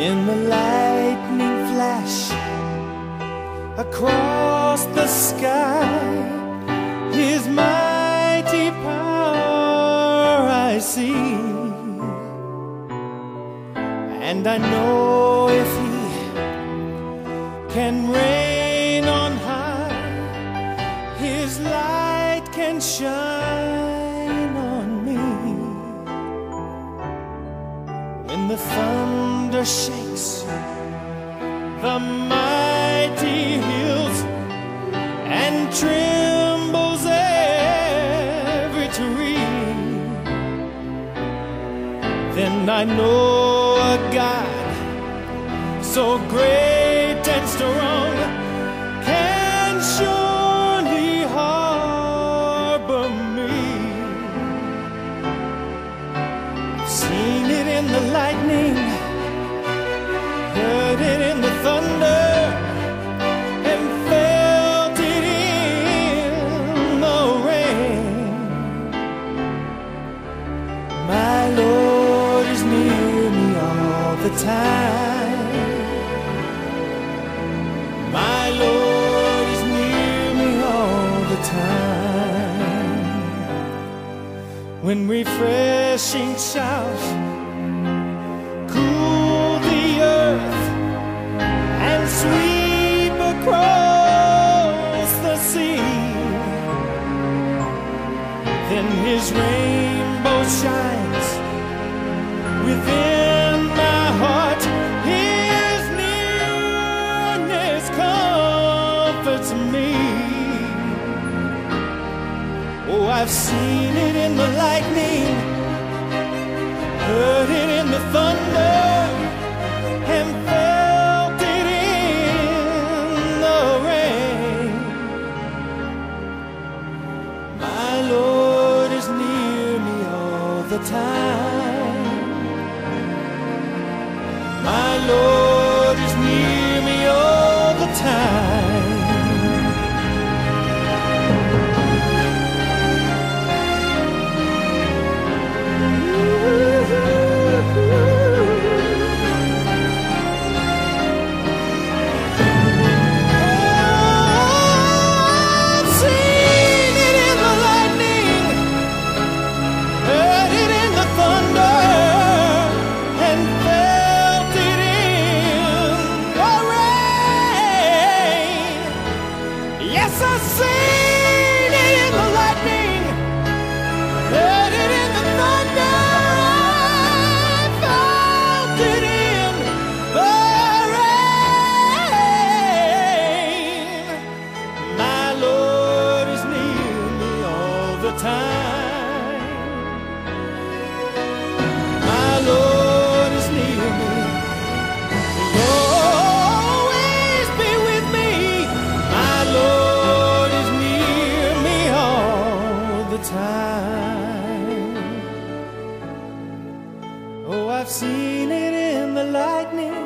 in the lightning flash across the sky. His mighty power I see, and I know if He can reign on high, His light can shine shakes the mighty hills and trembles every tree. Then I know a God so great time. My Lord is near me all the time. When refreshing showers comforts me. Oh, I've seen it in the lightning, heard it in the thunder, and felt it in the rain. My Lord is near me all the time. time. My Lord is near me. He'll always be with me. My Lord is near me all the time. Oh, I've seen it in the lightning.